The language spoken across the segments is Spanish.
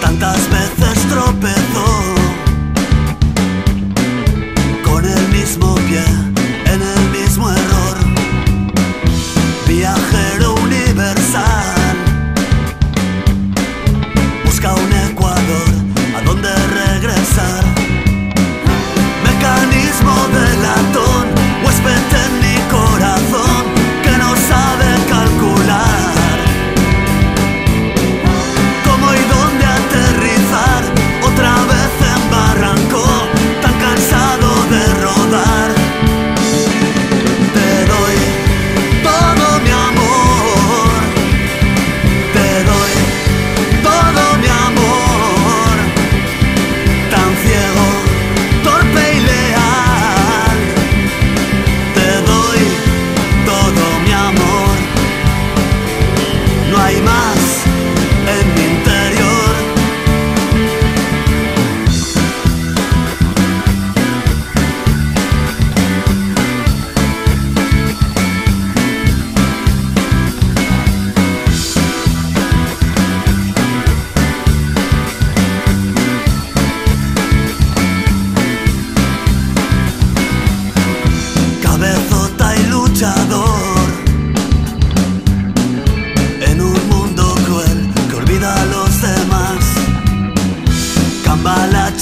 tantas veces tropezó con el mismo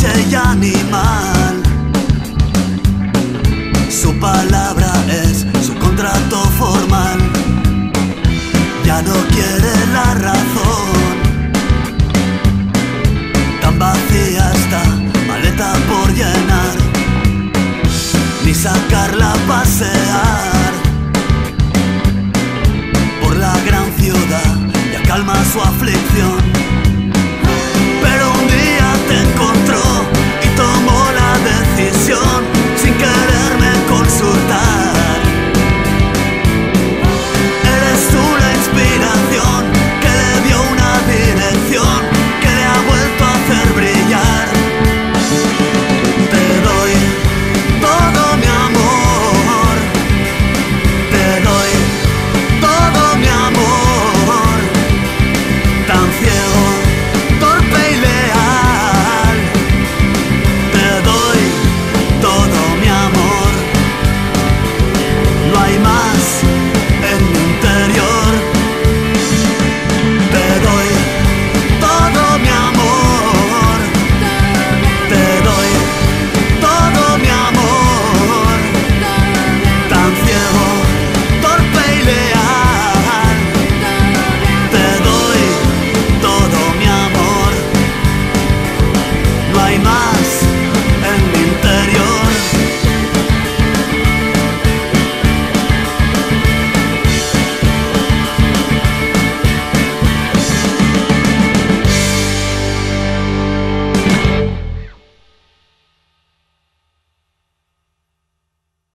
leche y animal. Su palabra es su contrato formal. Ya no quiere la razón. Tan vacía está, maleta por llenar. Ni sacarla a pasear. Por la gran ciudad, ya calma su aflicción.